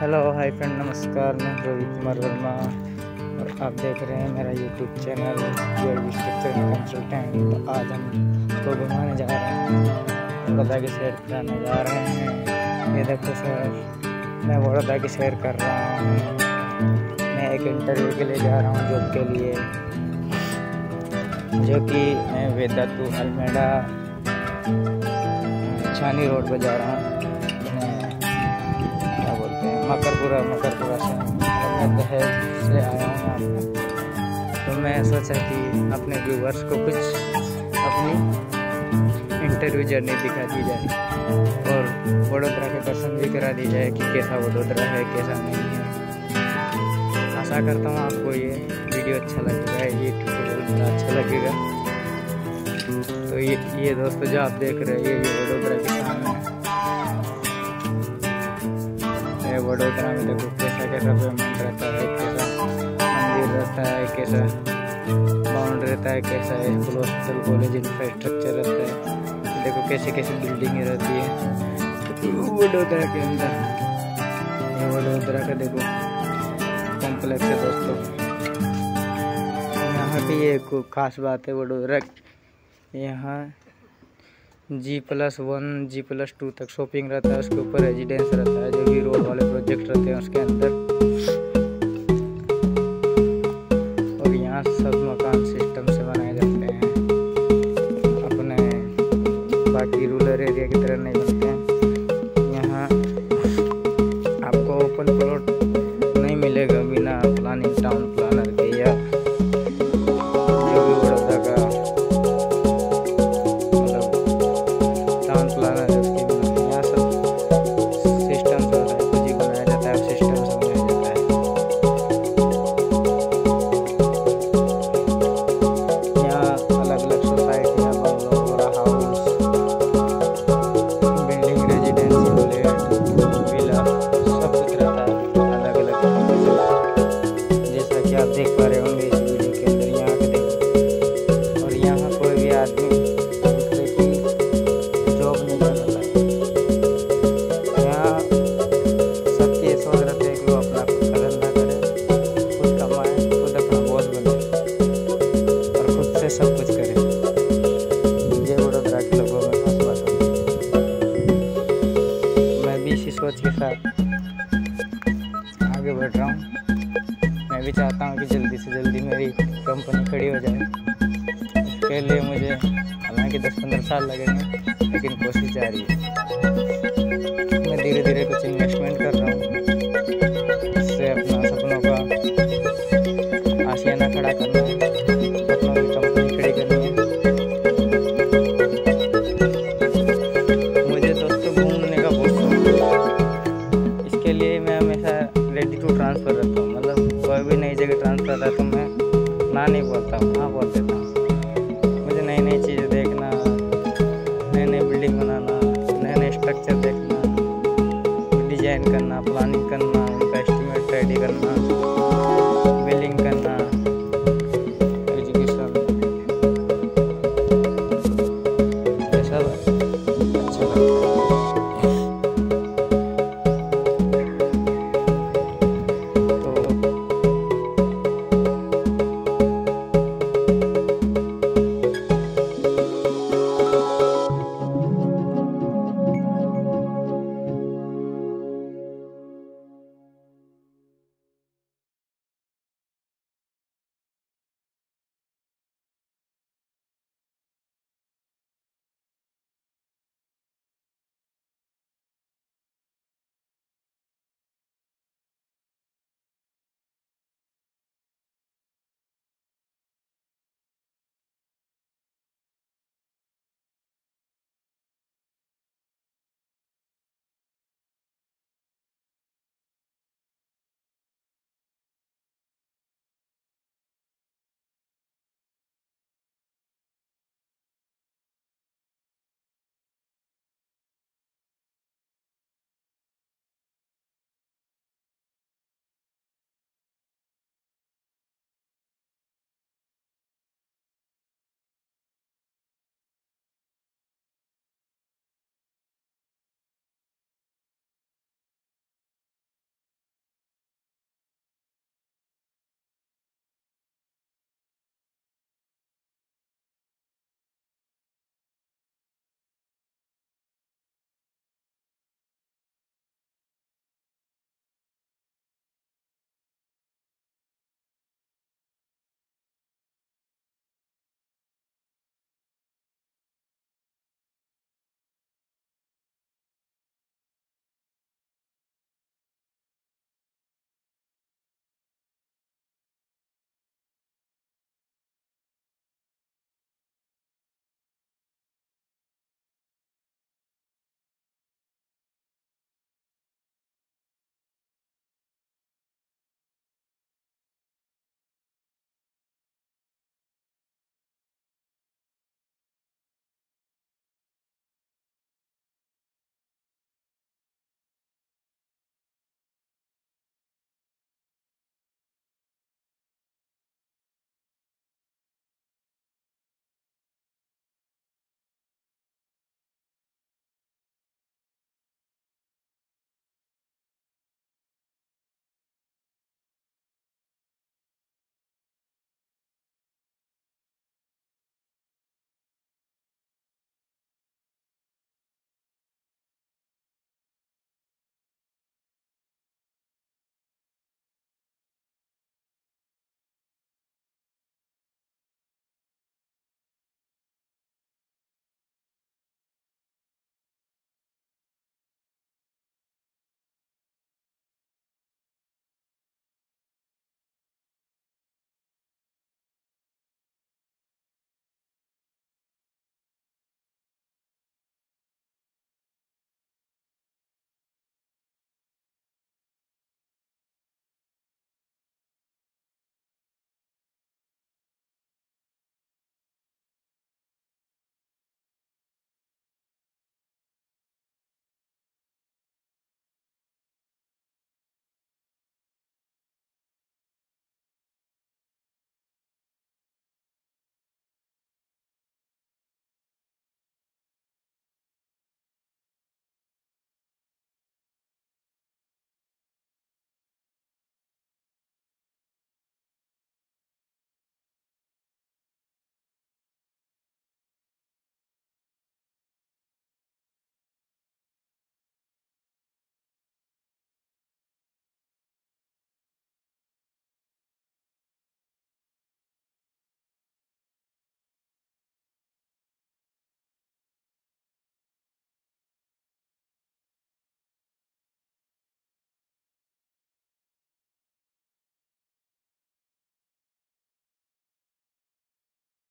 Hello hi friend नमस्कार, मैं रोहित कुमार वर्मा और आप देख रहे हैं मेरा यूट्यूब चैनल कंसल्टेंट तो आज हम तो घुमाने जा रहे हैं बड़ौदा की सैर कराने जा रहे हैं। ये देखो सर मैं बड़ौदा की सैर कर रहा हूँ। मैं एक इंटरव्यू के लिए जा रहा हूँ जॉब के लिए, जो कि मैं वेदा टू अलमेडा, छानी रोड पर जा रहा हूँ। मकरपुरा मकरपुरा से मैं से आया हूँ पे। तो मैं सोचा कि अपने व्यूवर्स को कुछ अपनी इंटरव्यू जर्नी दिखा दी जाए और वडोदरा के पसंद भी करा दी जाए कि कैसा वडोदरा है, कैसा नहीं है। आशा करता हूँ आपको ये वीडियो अच्छा लगेगा, ये ट्यूटोरियल अच्छा लगेगा। तो ये ये दोस्तों जो आप देख रहे हैं ये वडोदरा के सामने। है, वडोदरा में देखो कैसा कैसा पेमेंट रहता है, कैसा मंदिर रहता है, कैसा बाउंड रहता है, कैसा है स्कूल हॉस्पिटल कॉलेज इंफ्रास्ट्रक्चर रहता है। देखो कैसे कैसे बिल्डिंग रहती है। वडोदरा के अंदर। वडोदरा का देखो कॉम्प्लेक्स है दोस्तों। यहाँ की एक खास बात है वडोदरा यहाँ G plus one G plus two तक शॉपिंग रहता है, उसके ऊपर रेजिडेंस रहता है, जो भी रोड वाले प्रोजेक्ट रहते हैं उसके अंदर। और यहाँ सब मकान सिस्टम से बनाए जाते हैं। अपने बाकी रूरल एरिया की तरह नहीं बनते हैं। यहाँ आपको ओपन प्लॉट रहा हूँ। मैं भी चाहता हूँ कि जल्दी से जल्दी मेरी कंपनी खड़ी हो जाए। इसके लिए मुझे हालाँकि दस पंद्रह साल लगेंगे, लेकिन कोशिश जारी है। मैं धीरे धीरे कुछ इन्वेस्टमेंट कर रहा हूँ मतलब कोई भी नई जगह ट्रांसफ़र था तो मैं ना नहीं बोलता हूँ हाँ बोल देता हूँ। मुझे नई नई चीज़ें देखना नई नई बिल्डिंग बनाना नए नए स्ट्रक्चर देखना डिज़ाइन करना प्लानिंग करना, उनका एस्टिमेट रेडी करना।